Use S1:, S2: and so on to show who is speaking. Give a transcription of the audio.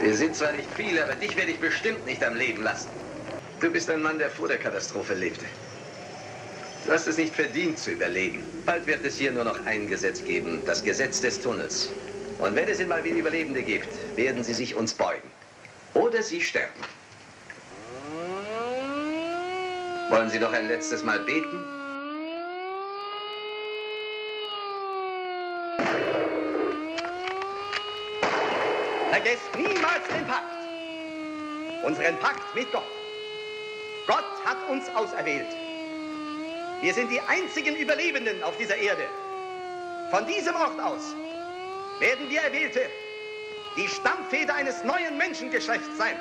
S1: Wir sind zwar nicht viele, aber dich werde ich bestimmt nicht am Leben lassen. Du bist ein Mann, der vor der Katastrophe lebte. Du hast es nicht verdient zu überleben. Bald wird es hier nur noch ein Gesetz geben, das Gesetz des Tunnels. Und wenn es immer wieder Überlebende gibt, werden sie sich uns beugen. Oder sie sterben. Wollen Sie noch ein letztes Mal beten?
S2: Vergesst niemals den Pakt. Unseren Pakt mit Gott. Gott hat uns auserwählt. Wir sind die einzigen Überlebenden auf dieser Erde. Von diesem Ort aus werden wir Erwählte die Stammfeder eines neuen Menschengeschlechts sein.